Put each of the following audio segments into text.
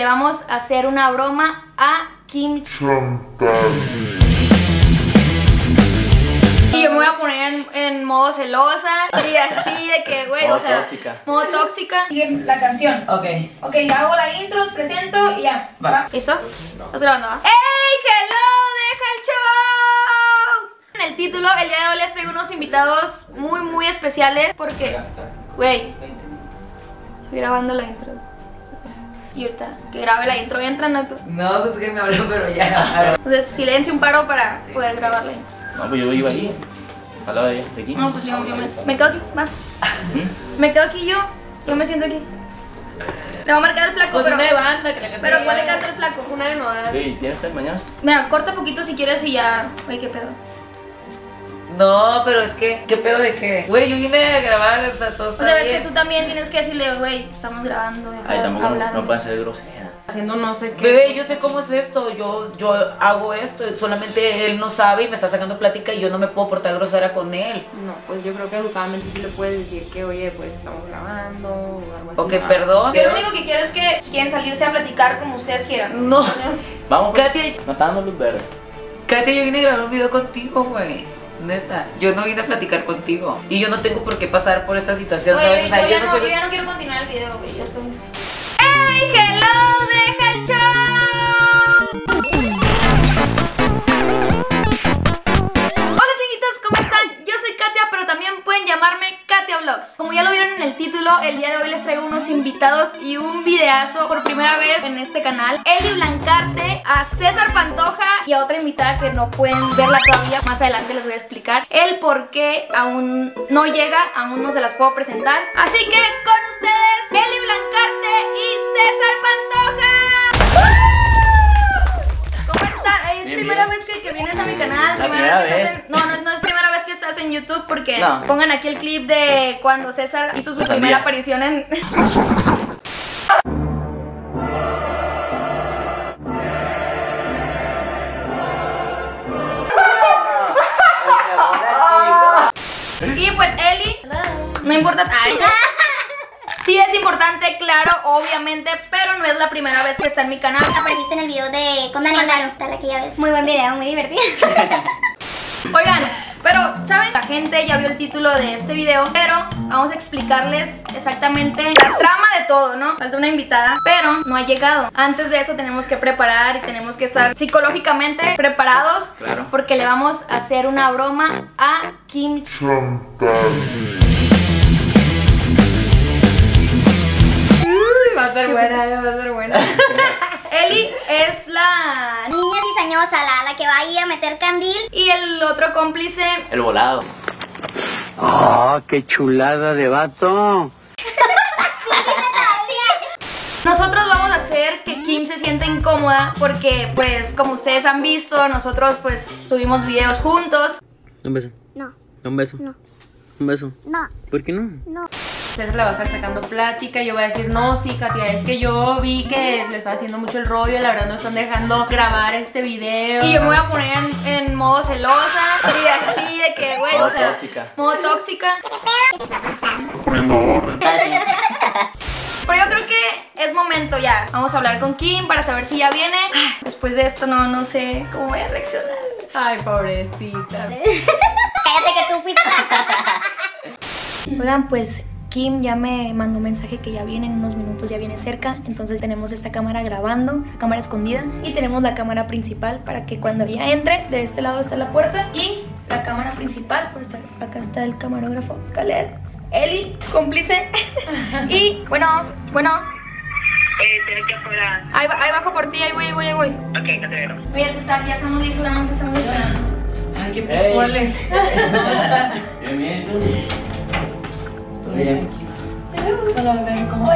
Le vamos a hacer una broma a Kim Y yo me voy a poner en, en modo celosa y así de que, güey, Modo o sea, tóxica. modo tóxica. Sigue la canción. Ok. Ok, hago la intro, os presento y ya. Va. ¿Va? ¿Listo? ¿Estás grabando? va? ¡Ey! ¡Hello! ¡Deja el show! En el título, el día de hoy les traigo unos invitados muy, muy especiales porque, güey, estoy grabando la intro. Y ahorita que grabe la intro, entran. No No, pues que me habló, pero ya. Entonces, silencio, un paro para poder grabar la intro. No, pues yo iba ahí. Al lado de, de aquí. No, pues yo, yo me, me quedo aquí, va. Me quedo aquí yo. Yo me siento aquí. Le voy a marcar el flaco, Pues pero. una de banda que la canción. Pero ¿cuál le canta el flaco? Una de moda. Sí, ¿tienes que mañana? Mira, corta poquito si quieres y ya. Ay, qué pedo. No, pero es que, ¿qué pedo de qué? Güey, yo vine a grabar, o sea, todo O está sea, es que bien. tú también tienes que decirle, güey, estamos grabando, deja Ay, de tampoco no, hablar. no puede ser grosera. haciendo no sé qué. Bebé, yo sé cómo es esto, yo, yo hago esto, solamente él no sabe y me está sacando plática y yo no me puedo portar grosera con él. No, pues yo creo que educadamente sí le puedes decir que, oye, pues estamos grabando o algo así. Ok, perdón. Yo lo único que quiero es que si quieren salirse a platicar como ustedes quieran. No, Vamos, pues. Katia, No está dando luz verde. Katia, yo vine a grabar un video contigo, güey. Neta, yo no vine a platicar contigo. Y yo no tengo por qué pasar por esta situación, Oye, ¿sabes? O sea, yo, yo ya no soy. yo ya no quiero continuar el video, güey. Yo estoy. ¡Hey! ¡Hello! ¡Deja el show! Yo soy Katia, pero también pueden llamarme Katia Vlogs. Como ya lo vieron en el título, el día de hoy les traigo unos invitados y un videazo por primera vez en este canal. Eli Blancarte, a César Pantoja y a otra invitada que no pueden verla todavía. Más adelante les voy a explicar el por qué aún no llega, aún no se las puedo presentar. Así que con ustedes, Eli Blancarte y César Pantoja. ¿Cómo están? Es Bien, primera bien. vez que, que vienes a mi canal. La primera primera vez que vez. en- No, no, no es primera vez que estás en YouTube porque No. pongan aquí el clip de cuando César hizo su primera aparición en. y pues Eli, no importa. Ay, Sí es importante, claro, obviamente, pero no es la primera vez que está en mi canal. Apareciste en el video de con Daniel Caro, tal aquella vez. Muy buen video, muy divertido. Oigan, pero ¿saben? La gente ya vio el título de este video, pero vamos a explicarles exactamente la trama de todo, ¿no? Falta una invitada, pero no ha llegado. Antes de eso tenemos que preparar y tenemos que estar psicológicamente preparados Claro. porque le vamos a hacer una broma a Kim. Va a ser buena, va a ser buena. Eli es la... Niña cizañosa, la, la que va ahí a meter candil. Y el otro cómplice El volado. ¡Ah, qué chulada de vato! Nosotros vamos a hacer que Kim se sienta incómoda porque pues como ustedes han visto, nosotros pues subimos videos juntos. Un beso, No, un beso. No. Un beso. no, ¿Por qué no? no. César le va a estar sacando plática y yo voy a decir, no, sí, Katia, es que yo vi que le está haciendo mucho el rollo, la verdad no están dejando grabar este video. Y yo me voy a poner en, en modo celosa y así de que, güey, Modo o sea, tóxica. modo tóxica. Pero yo creo que es momento ya. Vamos a hablar con Kim para saber si ya viene. Después de esto no, no sé cómo voy a reaccionar. Ay, pobrecita. Cállate que tú fuiste la... Oigan, pues Kim ya me mandó mensaje que ya viene en unos minutos, ya viene cerca. Entonces tenemos esta cámara grabando, esta cámara escondida. Y tenemos la cámara principal para que cuando ella entre, de este lado está la puerta. Y la cámara principal, por esta- acá está el camarógrafo, Caleb. Eli, cómplice. y bueno, bueno. Eh, tienes que afuera. Ahí, ahí bajo por ti, ahí voy, ahí voy, ahí voy. Ok, no te veo. Oye, ya está- ya estamos listos, ya nos estamos esperando. Ay, qué Ey. picoles. Bien, bien, Hola, bebé, ¿cómo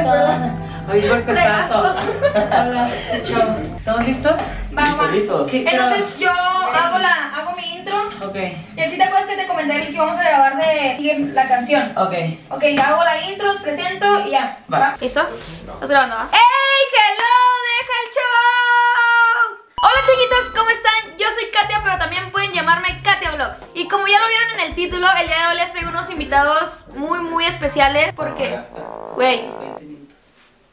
golpezazo. Hola, chao. ¿Estamos listos? Va, va. ¿Listo? ¿Qué? Entonces yo hago la, hago mi intro. Ok, Y así te acuerdas que te comenté que vamos a grabar de la canción. ok. Ok, hago la intro, os presento y ya. Va. ¿Listo? ¿Estás grabando? va? ¡Ey! ¡Hello! ¡Deja el show! Hola chiquitos, ¿cómo están? Yo soy Katia, pero también pueden llamarme Katia Vlogs. Y como ya lo vieron en el título, el día de hoy les traigo unos invitados muy, muy especiales porque, güey,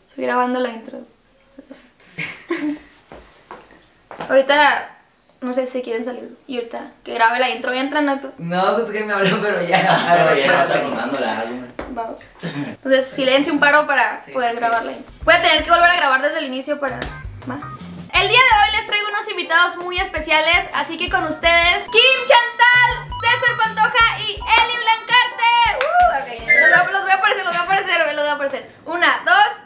estoy grabando la intro. Ahorita, no sé si quieren salir. Y ahorita que grabe la intro, entran. No, No, pues que me habló, pero ya. Pero ya está contando la. Entonces, silencio un paro para Sí, poder sí, sí. grabar la intro. Voy a tener que volver a grabar desde el inicio para. Va. El día de hoy les traigo unos invitados muy especiales, así que con ustedes, Kim Chantal, César Pantoja y Eli Blancarte. Uh, ok, los voy, a, aparecer, los voy a aparecer, los voy a aparecer. Una, dos.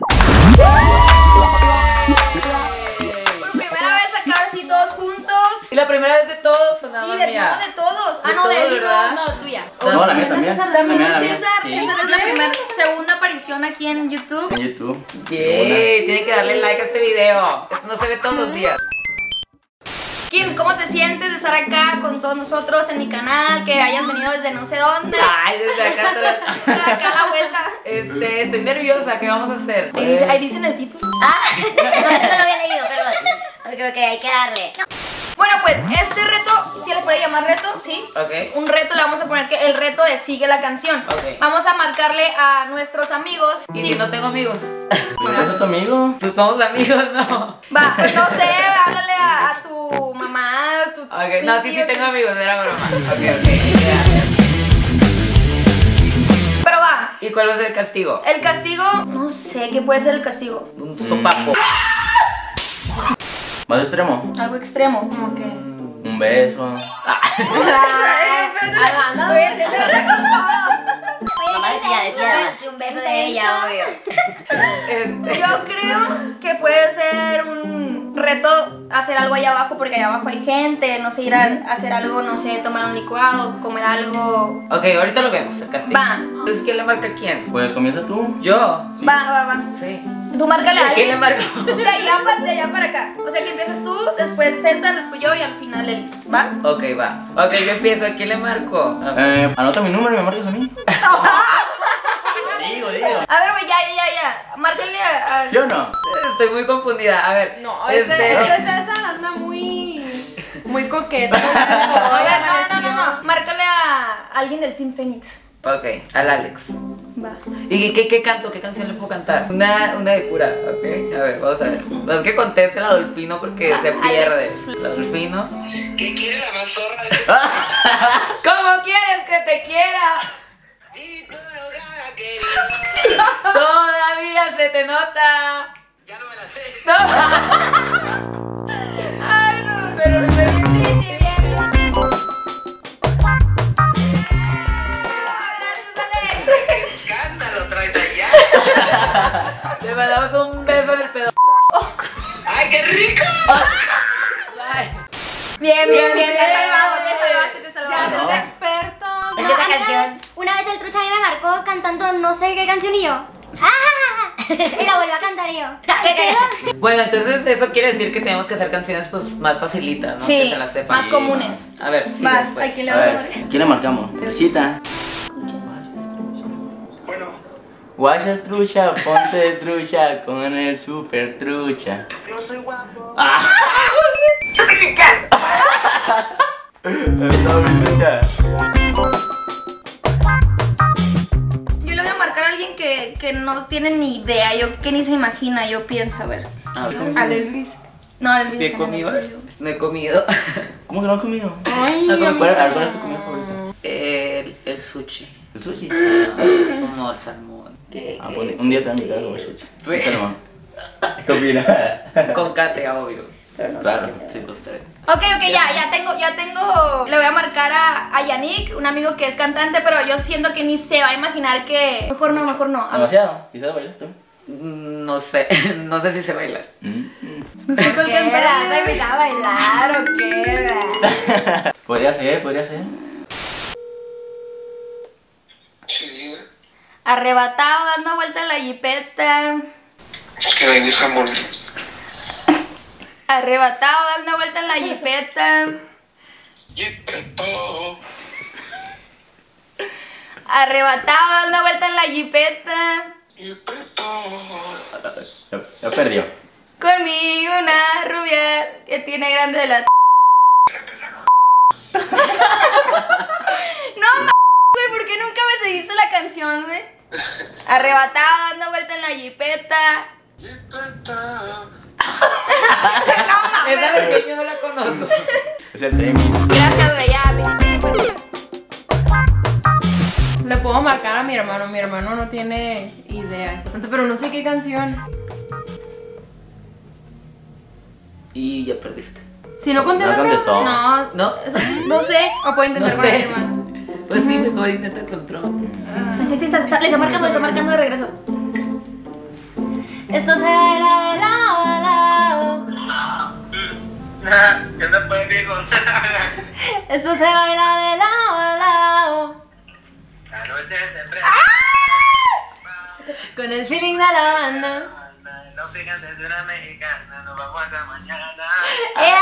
La primera vez de todos o nada de, mía. no, de todos. Ah, De no, de ¿verdad? no, no, tuya. No, la mía también. También es. César. Sí. César es la primera, segunda aparición aquí en YouTube. En YouTube. Yay, tienen que darle like a este video. Esto no se ve todos los días. Kim, ¿cómo te sientes de estar acá con todos nosotros en mi canal? Que hayas venido desde no sé dónde. Ay, desde acá atrás. De acá a la vuelta. Este, estoy nerviosa. ¿Qué vamos a hacer? Ahí dice, ahí dice en el título. Ah, no, esto no lo había leído, perdón. Creo que hay que darle. Pues este reto, si le puede llamar reto, ¿sí? Ok. Un reto le vamos a poner que el reto de sigue la canción. Ok. Vamos a marcarle a nuestros amigos. ¿Y Sí. si no tengo amigos? ¿Pero es tu amigo? Pues somos amigos, ¿no? Va, pues no sé, háblale a, a tu mamá, a tu. Ok, no, sí, sí tengo amigos, era broma. Ok, ok. ya. Pero va. ¿Y cuál va a ser el castigo? El castigo, no sé qué puede ser el castigo. Un sopapo. Más extremo. Algo extremo. Como que. Un beso. Sí. Mamá decía, decía. Un beso de ella, obvio. Este, Yo creo que puede ser un reto hacer algo allá abajo porque allá abajo hay gente, no sé, ir a hacer algo, no sé, tomar un licuado, comer algo. Ok, ahorita lo vemos, el castigo. Va. Entonces, ¿quién le marca a quién? Pues comienza tú. Yo. Va, va, va. Sí. Tú márcale a ¿A quién le alguien. marco? De allá, pa- de allá para acá. O sea que empiezas tú, después César, después yo y al final él. ¿Va? Ok, va. Ok, yo empiezo. ¿A quién le marco? A- Eh, anota mi número y me marcas a mí. digo, digo. A ver, güey, ya, ya, ya, ya. Márcale a. a- ¿Sí o no? Estoy muy confundida. A ver. No, este. este, este César anda muy. Muy coqueto. A ver, no, no, no, no. Márcale a alguien del Team Phoenix. Ok, al Alex. Va. ¿Y qué, qué canto? ¿Qué canción le puedo cantar? Una, una de cura, ok. A ver, vamos a ver. No es que conteste la Dolfino porque Ah, se pierde. La Dolfino. ¿Qué quiere la más zorra de ¿Cómo quieres que te quiera? Tú. Todavía se te nota. Ya no me la sé. No. mandamos un beso en el pedo. ¡Ay, qué rico! Bien, bien, bien. Te salvado, te salvaste, te Ya salvaste. sos experto. Es que esa canción. Una vez el trucha a mí me marcó cantando no sé qué canción y yo. ¡Ah! Y la vuelvo a cantar yo. Bueno, entonces eso quiere decir que tenemos que hacer canciones pues más facilitas, ¿no? Sí, que se las sepan. más comunes. A ver, sí, Vas, después. ¿a quién le A vas a ver, marcar? ¿a quién le marcamos? Rosita. Guaya trucha, ponte trucha con el super trucha. no soy guapo. Trucha. Yo le voy a marcar a alguien que, que no tiene ni idea, yo que ni se imagina, yo pienso, a ver. A ver, Ale Luis. No, el ¿Sí bici he comido? estudio. No he comido. ¿Cómo que no has comido? Ay, No, como- ¿Cuál, a ¿cuál es tu comida favorita? El, el sushi. ¿El sushi? No, el salmón. ¿Qué- Ah, pues, un día te van a invitar a comer sushi. Sí. ¿Qué opinas? Con Kate, obvio. Claro. Sí, los tres. Ok, ok, ya, ya tengo, ya tengo. Le voy a marcar a, a Yannick, un amigo que es cantante, pero yo siento que ni se va a imaginar que. Mejor no, mejor no. Demasiado. ¿Y sabes bailar tú? Mm, No sé, no sé si se baila. Mm. No sé ¿Qué? ¿Vas a cantarle. invitar a bailar o qué? Podría ser, podría ser. Sí, diga. Arrebatado, dando vuelta en la jipeta. Es que hay jamón. Arrebatado, dando vuelta en la jipeta. Todo. Arrebatado, dando vuelta en la jipeta. Todo. Ya, ya perdió. Conmigo una rubia que tiene grande la. no güey, ¿por qué nunca me seguiste la canción, güey? Arrebatado, dando vuelta en la jipeta. Y todo. Esa versión yo no la conozco. Es el remix. Gracias, güey, ya. Le puedo marcar a mi hermano. Mi hermano no tiene idea, pero no sé qué canción. Y ya perdiste. Si no contesta, No contestó. no, ¿No? no sé. O puedo No intentar con sé. alguien más. Pues sí, mejor intenta control. Sí, sí, está, está, le está marcando, le está marcando de regreso. Esto se baila de lado a lado. ¿Qué te puedes viejo? Esto se baila de lado a lado. La noche siempre. Con el feeling de la banda. No fíjate de una mexicana, nos vamos hasta mañana. Es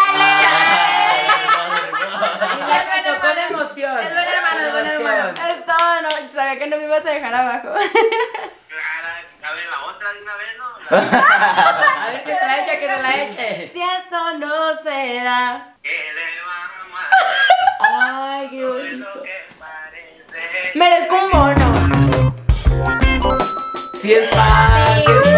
buen Con hermano. emoción. Es buen hermano, es buen hermano. Es todo, no, sabía que no me ibas a dejar abajo. Clara, a ver, la otra de una vez, ¿no? A ver, que se la eche, que se la eche. Si esto no se da. Que le vamos a Ay, qué lo bonito. que parece. Merezco un bono. Sí es Sí, sí es sí.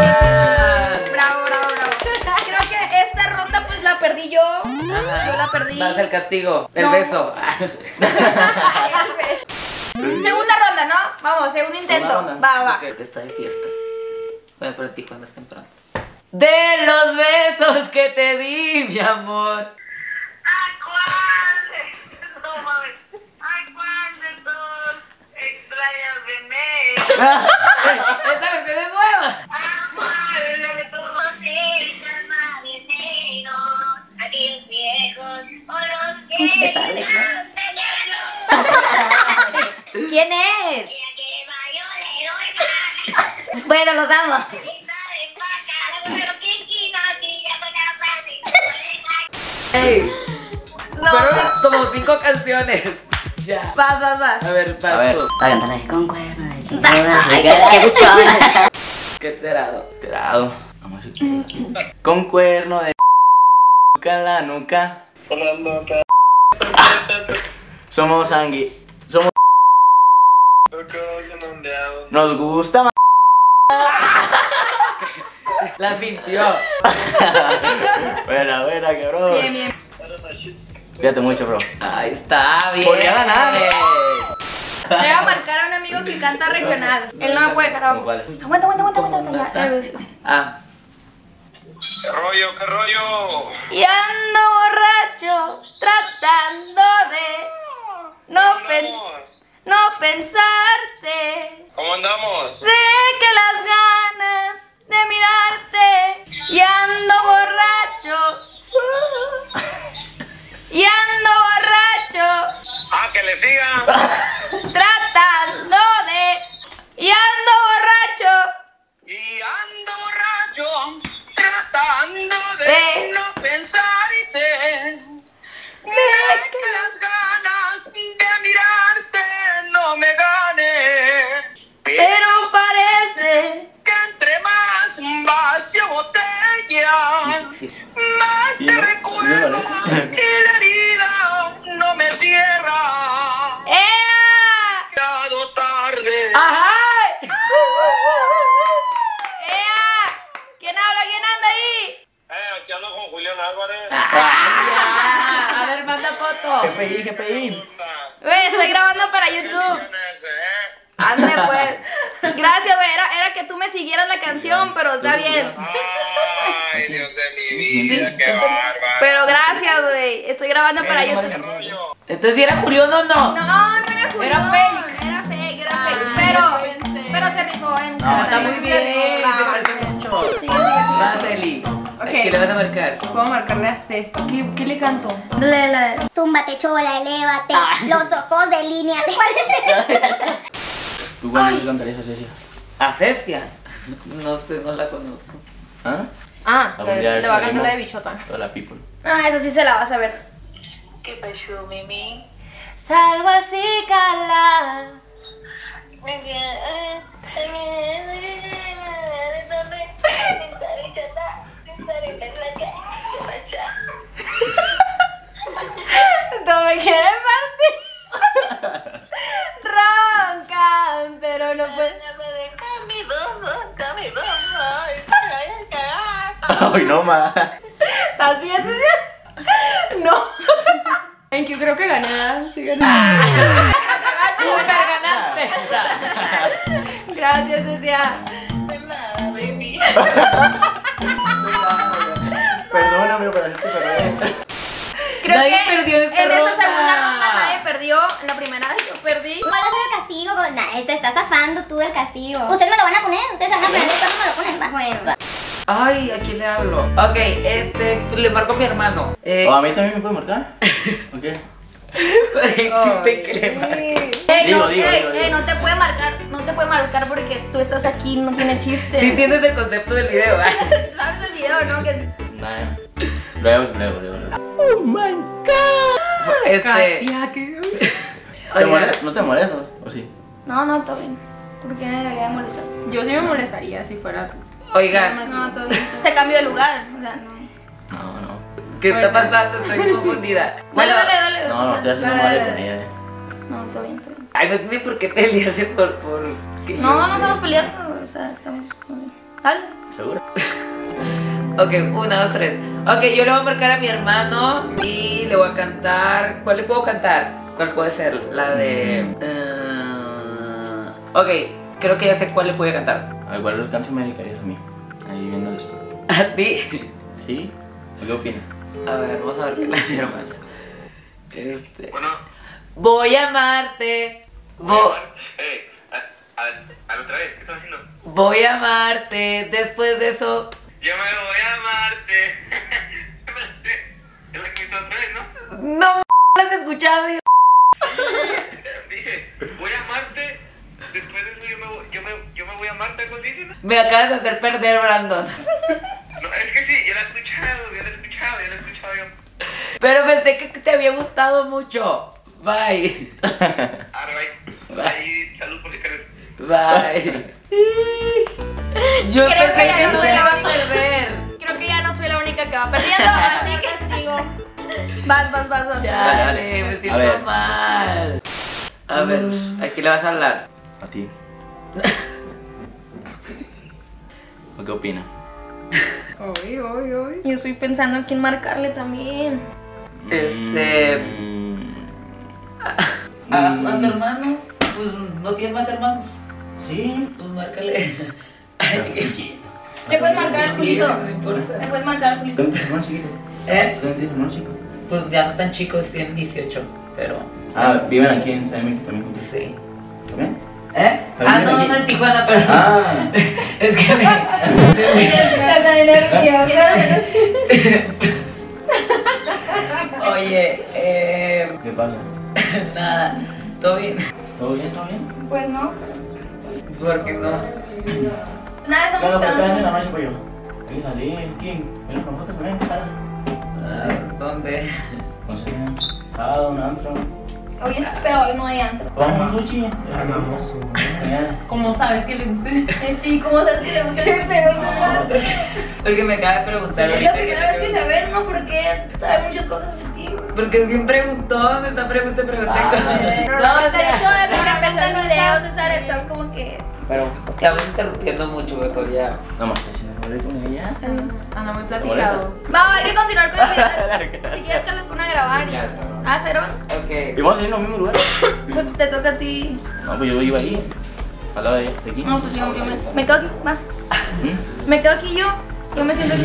Bravo, bravo, bravo. Creo que esta ronda pues la perdí yo. Ajá. Yo la perdí. Vas el castigo, el No. beso. Segunda ronda, ¿no? Vamos, segundo intento. Ronda. Va, va. Ok, que está de fiesta. Bueno, pero Tijuana es temprano. De los besos que te di, mi amor. ¡Ay, cuál! No mames. ¡Ay, cuál de todos extrañas de mí! Esta versión es nueva. Bueno, los amo. Ey, No. fueron como cinco canciones. Ya. Vas, vas, vas. A ver, vas A ver. tú. A cantarle con cuerno de Ay, qué, qué buchón. Qué terado. Enterado. Vamos a Con cuerno de en la nuca. Somos sangui. Somos. Nos gusta más. La sintió. Buena, buena, cabrón. Bien, bien. Cuídate mucho, bro. Ahí está, bien. Podría ganar. Le voy a marcar a un amigo que canta regional. Él no me puede dejar ¿Cómo abajo. cuál? Aguanta, aguanta, aguanta, aguanta. Ya. Ah, ¿Qué rollo, qué rollo? Y ando borracho tratando de no, pen- no pensarte. ¿Cómo andamos? De que las ganas de mirarte. Y ando borracho. Y ando borracho Ah, que le siga. tratando de. Y ando borracho. Y ando borracho, tratando de De- no pensarte. De que las ganas de mirarte GPI, GPI. Güey, estoy grabando para YouTube. Ande pues. Gracias, güey. Era, era que tú me siguieras la canción, pero está bien. Ay, Dios de mi vida, qué bárbaro. Pero gracias, güey. Estoy grabando para YouTube. Entonces, ¿sí era Julián o no? No, no era Julio. Era fake. Era fake, era Ah, fake. Pero, pero se rifó en No, Está muy bien, se parece mucho. Sigue, sigue, sigue. Vas, Eli. ¿A quién le vas a marcar? Puedo marcarle a Ceci. ¿Qué, qué le canto? Dale, dale. Túmbate, chola, elévate. Los ojos de línea. ¿Tú cuándo le cantarías a Cecia? A Cecia. No sé, no la conozco. ¿Ah? Ah, le, va a cantar la de bichota. Toda la people. Ah, eso sí se la vas a ver. ¿Qué pasó, Mimi? Salvo así, cala. No me quieren partir. Roncan, pero no pueden. Ay, no más. ¿Estás bien? No. En que creo que gané. Sí, gané. ¡Super ganaste! Gracias, Cecia. De nada, baby. Creo Nadie que perdió esta en esta segunda ronda nadie perdió. En la primera yo perdí. ¿Cuál ser el castigo? Nah, te estás zafando tú del castigo. Ustedes me lo van a poner, ustedes van a poner, ¿cuándo me lo ponen? Ah, bueno. Ay, ¿a quién le hablo? Ok, este, le marco a mi hermano. Eh, ¿O a mí también me puede marcar? ¿O qué? existe que le marque. Digo, no, digo, ey, digo, ey, digo. no te puede marcar, no te puede marcar porque tú estás aquí, no tiene chiste. Si entiendes el concepto del video, ¿verdad? ¿Sabes el video, no? Que Nada. Luego, luego, luego. luego. Este. Katia, ¿qué? ¿Te oigan, molesta- ¿No te molestas? ¿O sí? No, no, todo bien. ¿Por qué me debería molestar? Yo sí me molestaría si fuera tú. Oigan, No, todo bien. Te cambio de lugar, o sea, no. No, no. ¿qué está Pues, pasando? Estoy confundida. Dale, dale, dale. No, no, estoy haciendo mal con ella. No, todo bien, todo bien. Ay, no tiene por qué pelearse por. por No, no estamos peleando, o sea, estamos muy bien. Dale. ¿Seguro? Ok, una, dos, tres. Ok, yo le voy a marcar a mi hermano y le voy a cantar. ¿Cuál le puedo cantar? ¿Cuál puede ser? La de. eh, ok, creo que ya sé cuál le puedo cantar. A ver, ¿cuál canción me dedicarías a mí? Ahí viendo el esto. ¿A ti? ¿Sí? ¿O ¿Qué opinas? A ver, vamos a ver qué le quiero más. Este. Bueno, Voy a amarte. Vo- eh, a, a, a la otra vez, ¿qué estás haciendo? voy a amarte. Después de eso. Yo me voy a amarte. Espérate, es la que hizo otra vez, ¿no? Me has escuchado. y- Dije, voy a amarte. Después de eso yo me, voy- yo me, yo me voy a amarte, algo así, ¿no? Me acabas de hacer perder, Brandon. No, es que sí, yo la he escuchado, yo la he escuchado, yo la he escuchado yo. Pero pensé que te había gustado mucho. Bye. Ahora, bye. Ahí, salud por si querés. Bye. Yo Creo que pensé ya que no se la iba a única. perder. Creo que ya no soy la única que va perdiendo, así que. Vas, vas, vas, vas. Chale, dale. me A siento ver. mal. A ver, ¿a quién le vas a hablar? A ti. ¿O qué opinas? Uy, uy, uy. Yo estoy pensando en quién marcarle también. Este. Mm, ¿A, a tu hermano? Pues no tienes más hermanos. Sí. Pues márcale. Le puedes marcar al culito. No importa. Le puedes marcar al culito. ¿Dónde tienes hermano chiquito? ¿Eh? ¿Dónde tienes hermano chico? Pues ya no están chicos, tienen 18. Pero. Ah, viven aquí en San Miguel también. Sí. ¿También? ¿Eh? Ah, no, no, aquí. no, en Tijuana, perdón. Ah. Es que me. La energía. Oye, eh. ¿Qué pasa? Nada. ¿Todo bien? ¿Todo bien? ¿Todo bien? Pues no. ¿Por qué no? Nada, ¿Qué estamos hago? ¿Qué haces en la noche, pollo? Hay que salir. ¿Quién? ¿Vienes con nosotros. Ah, ¿Dónde? No sé. Sábado, un antro. Hoy es hoy no hay antro. Vamos a un sushi. Ya. ¿Cómo sabes que le guste? Eh, Sí, ¿cómo sabes que le gusta el No, Porque me acaba de preguntar. Es la primera vez que se ven, ¿no? Porque sabe muchas cosas de ti. Porque alguien preguntó, me está preguntando, pregunté. Ah. No, No, de hecho, desde que empezó el video, César, estás como que. Pero. Estamos interrumpiendo mucho, mejor ya. No más, volví con ella. Anda muy platicado. Va, hay que continuar con el video. Si quieres que les ponga a grabar y. Ah, ¿se graban? Ok. ¿Y vamos a ir en los mismos lugares? Pues te toca a ti. No, pues yo iba ahí. Al lado de aquí. No, pues yo, yo me, me quedo aquí, va. ¿Mm? Me quedo aquí yo. Yo me siento aquí.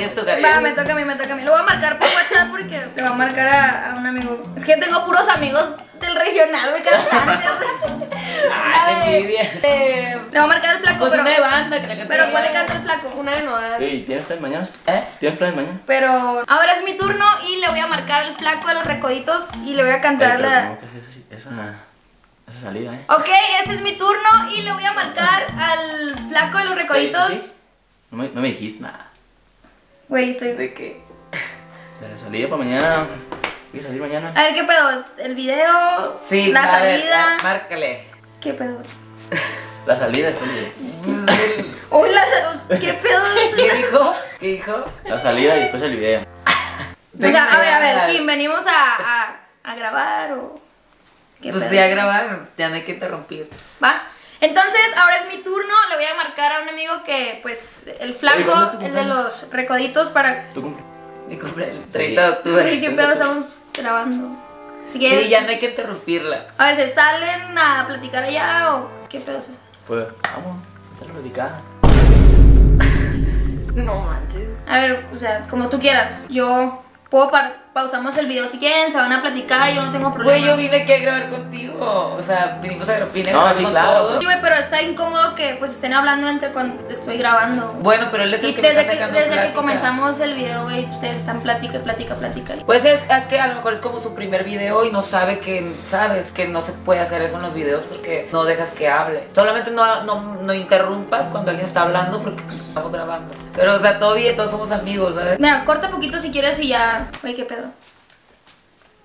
Es tu gato. Va, me toca a mí, me toca a mí. Lo voy a marcar por WhatsApp porque le voy a marcar a, a un amigo. Es que tengo puros amigos del regional, güey, cantantes. Ay, qué envidia. Eh, le voy a marcar al flaco, Pues pero. una de banda que la canta. Pero ¿cuál le canta el flaco? Una de nodal. Ey, ¿tienes planes mañana? ¿Eh? ¿Tienes planes mañana? Pero ahora es mi turno y le voy a marcar al flaco de los recoditos y le voy a cantar Ey, pero la. tenemos que hacer esa, esa, salida, ¿eh? Ok, ese es mi turno y le voy a marcar al flaco de los recoditos. Sí, sí, sí. No me, no me dijiste nada. Güey, estoy. ¿De qué? De la salida para mañana. ¿Quieres salir mañana? A ver, ¿qué pedo? ¿El video? Sí, ¿La a ver, salida? ah, márcale. ¿Qué pedo? La salida. Uy, la sa- ¿Qué pedo es ¿Qué dijo? ¿Qué dijo? La salida y después el video. O sea, a ver, a ver, Kim, ¿venimos a, a, a grabar o qué Pues pedo? ya grabaron, ya no hay que interrumpir. Va. Entonces, ahora es mi turno. Le voy a marcar a un amigo que, pues, el Oye, flaco, ¿cuándo es tu el de los recoditos para. ¿Tú cumple? Mi cumpleaños, el 30 de octubre. Qué pedo, estamos grabando. Si quieres. Sí, ya no hay que interrumpirla. A ver, ¿se salen a platicar allá o qué pedo es eso? Pues, vamos, a la platicada. No manches. A ver, o sea, como tú quieras. Yo puedo par- pausamos el video si quieren, se van a platicar, yo no tengo problema. Güey, yo vine aquí a grabar contigo. O sea, vinimos a, vine a No, grabar sí, con claro. Sí, güey, pero está incómodo que pues estén hablando entre cuando estoy grabando. Bueno, pero él es el Y que me desde está que, desde que comenzamos el video, güey, ustedes están plática, y plática, plática. Pues es, es que a lo mejor es como su primer video y no sabe que, sabes, que no se puede hacer eso en los videos porque no dejas que hable. Solamente no, no, no interrumpas cuando alguien está hablando porque pues, estamos grabando. Pero, o sea, todo bien, todos somos amigos, ¿sabes? Mira, corta poquito si quieres y ya. Güey, qué pedo.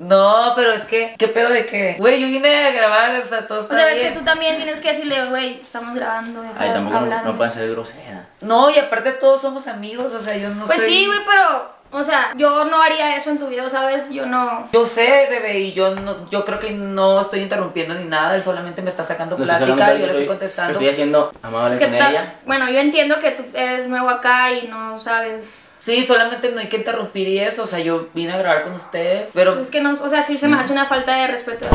No, pero es que, ¿qué pedo de qué? Güey, yo vine a grabar, o sea, todo O sea, es bien. que tú también tienes que decirle, güey, estamos grabando, deja Ay, tampoco no, no pueden ser grosera. No, y aparte todos somos amigos, o sea, yo no Pues estoy- sí, güey, pero, o sea, yo no haría eso en tu video, ¿sabes? Yo no. Yo sé, bebé, y yo no, yo creo que no estoy interrumpiendo ni nada, él solamente me está sacando estoy plática y yo le estoy contestando. Lo estoy haciendo amable Es que con ella. bueno, yo entiendo que tú eres nuevo acá y no sabes. Sí, solamente no hay que interrumpir y eso, o sea, yo vine a grabar con ustedes, pero, Pues es que no, o sea, sí se me hace una falta de respeto.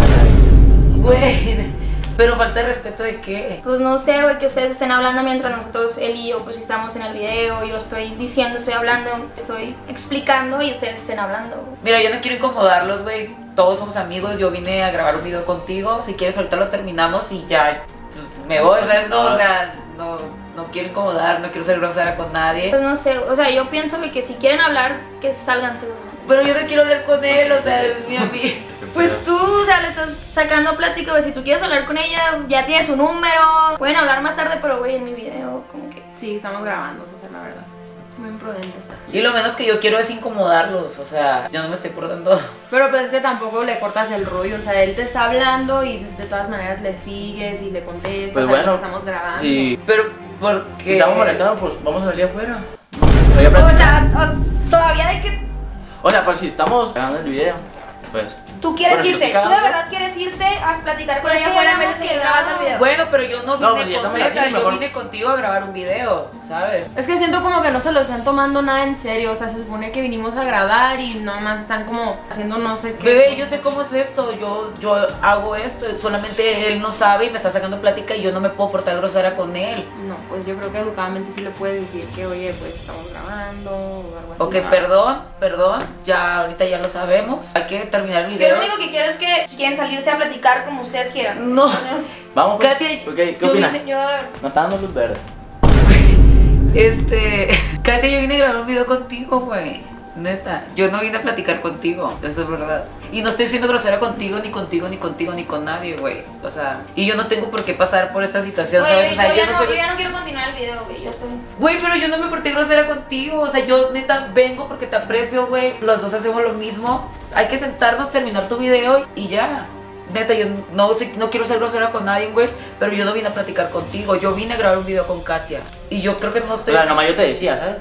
güey, pero falta de respeto de qué. Pues no sé, güey, que ustedes estén hablando mientras nosotros, él y yo, pues estamos en el video, yo estoy diciendo, estoy hablando, estoy explicando y ustedes estén hablando. Mira, yo no quiero incomodarlos, güey, todos somos amigos, yo vine a grabar un video contigo, si quieres ahorita lo terminamos y ya pues, me voy, ¿sabes? No, o sea, quiero incomodar, no quiero ser grosera con nadie. Pues no sé, o sea, yo pienso que si quieren hablar, que salgan. Pero yo no quiero hablar con él, o sea, es mi amigo. Pues tú, o sea, le estás sacando plática, güey, si tú quieres hablar con ella, ya tienes su número, pueden hablar más tarde, pero güey, en mi video, como que... Sí, estamos grabando, o sea, la verdad. Muy imprudente. Y lo menos que yo quiero es incomodarlos, o sea, yo no me estoy portando. Pero pues es que tampoco le cortas el rollo, o sea, él te está hablando y de todas maneras le sigues y le contestas, Pues bueno, estamos grabando. Sí. Pero, porque. Si estamos molestando, pues vamos a salir afuera. O sea, todavía de que O sea, pues si estamos grabando el video, pues. Tú quieres Bueno, irte, tú de verdad quieres irte a platicar con Pues ella grabando el video. Bueno, pero yo no vine No, pues con César, yo mejor- vine contigo a grabar un video, ¿sabes? Es que siento como que no se lo están tomando nada en serio, o sea, se supone que vinimos a grabar y nomás están como haciendo no sé qué. Bebé, yo sé cómo es esto, yo, yo hago esto, solamente él no sabe y me está sacando plática y yo no me puedo portar grosera con él. No, pues yo creo que educadamente sí le puedes decir que, oye, pues estamos grabando o algo así. Ok, perdón, perdón, ya ahorita ya lo sabemos, hay que terminar el Yo lo único que quiero es que si quieren salirse a platicar como ustedes quieran. No, Vamos, pues. Katia, Ok, ¿Qué yo opinas? Yo, Nos está dando luz verde. Este, Katia, yo vine a grabar un video contigo, güey. Neta, yo no vine a platicar contigo, eso es verdad. Y no estoy siendo grosera contigo, ni contigo, ni contigo, ni con nadie, güey. O sea, y yo no tengo por qué pasar por esta situación, Oye, ¿sabes? O sea, yo, yo ya no no, soy... yo ya no quiero continuar el video, güey. Yo estoy. Güey, pero yo no me porté grosera contigo. O sea, yo neta vengo porque te aprecio, güey. Los dos hacemos lo mismo. Hay que sentarnos, terminar tu video y ya. Neta, yo no, sé- no quiero ser grosera con nadie, güey. Pero yo no vine a platicar contigo. Yo vine a grabar un video con Katia. Y yo creo que no O estoy. sea, nomás yo te decía, ¿sabes?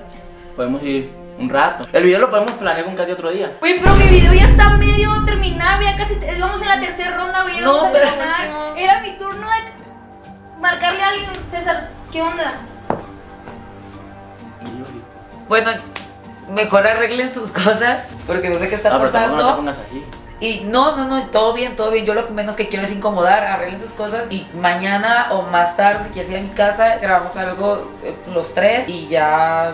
Podemos ir un rato. El video lo podemos planear con Katy otro día. Güey, pero mi video ya está medio terminar, güey, ya casi te- vamos en la tercera ronda, güey, ya No, vamos a pero terminar. Era mi turno de marcarle a alguien, César, ¿qué onda? Bueno, mejor arreglen sus cosas. Porque no sé qué está No, pero tampoco no te pongas así. Y no, no, no, todo bien, todo bien. Yo lo menos que quiero es incomodar, arreglen sus cosas. Y mañana o más tarde, si quieres ir a mi casa, grabamos algo eh, los tres y ya.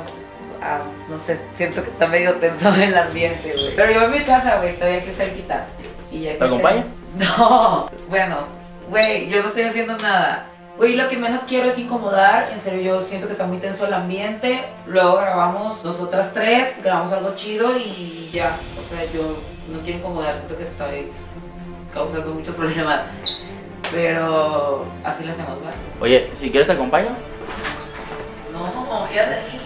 No sé, siento que está medio tenso el ambiente, güey. Pero yo voy a mi casa, güey, estoy aquí cerquita. Y ya ¿Te acompaño? esté- No, bueno, güey, yo no estoy haciendo nada. Güey, lo que menos quiero es incomodar. En serio, yo siento que está muy tenso el ambiente. Luego grabamos nosotras tres, grabamos algo chido y ya. O sea, yo no quiero incomodar, siento que estoy causando muchos problemas. Pero así lo hacemos, ¿va? Oye, si quieres te acompaño. No, quédate ahí.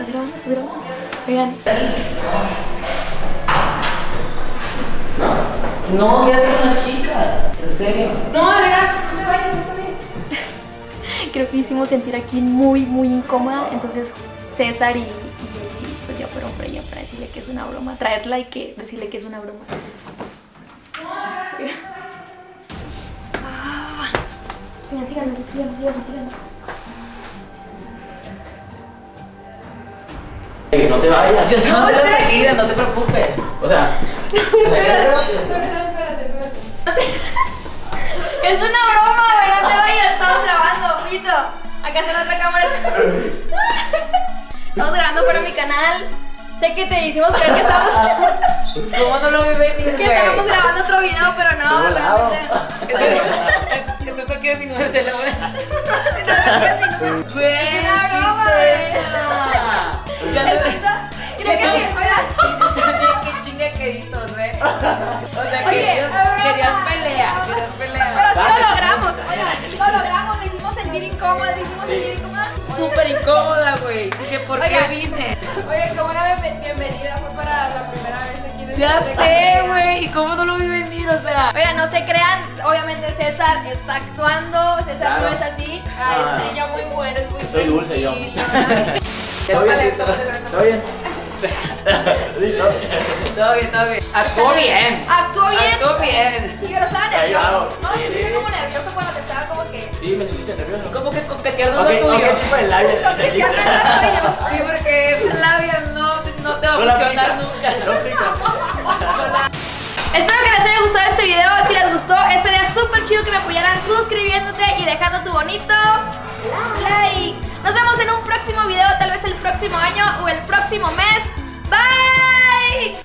¿Estás grabando? ¿Estás grabando? Oigan, No, quédate con las chicas. En serio. no, de verdad, no se vayan. Creo que hicimos sentir aquí muy, muy incómoda, entonces César y, y Eli, pues ya fueron por ella para decirle que es una broma, traerla y que decirle que es una broma. Venga, síganme, síganme, síganme, síganme. No te vayas. Yo soy de seguida, no te preocupes. O sea, Es una broma, ¿verdad? Te vayas, estamos grabando, Pito. Acá está la otra cámara. Estamos grabando para mi canal. Sé que te hicimos creer que estamos, ¿Cómo no lo vi venir, que estábamos grabando otro video, pero no, realmente. Que tú no quieres ni número de teléfono. Es una broma, creo que sí, también, qué chinga queditos, ¿eh? O sea, que querían pelea, querían pelea. Pero sí lo logramos, oigan, lo logramos, le hicimos sentir incómoda, le hicimos sentir incómoda. Súper incómoda, güey. Dije, ¿por qué vine? Oye, como una bienven- bienvenida fue para la primera vez aquí en el Ya sé, güey. ¿Y cómo no lo vi venir? O sea, Oigan, no se crean, obviamente César está actuando, César Claro. no es así. Ah, Ah. es ella muy buena, es muy Soy dulce yo. ¿Todo bien? Todo bien. ¿Todo bien? Todo bien. Actuó bien. Actuó bien. Actuó bien. Y pero estaba nervioso. No, se sí. puse como nervioso cuando te estaba como que. Sí, me sentiste nervioso. Como que coqueteando Ok, lo tuyo. ok, tipo de. Coqueteando labio. Sí, porque esa labia no, no te va a funcionar nunca. Espero que les haya gustado este video. Si les gustó, estaría súper chido que me apoyaran suscribiéndote y dejando tu bonito like. Nos vemos en un próximo video, tal vez el próximo año o el próximo mes. Bye.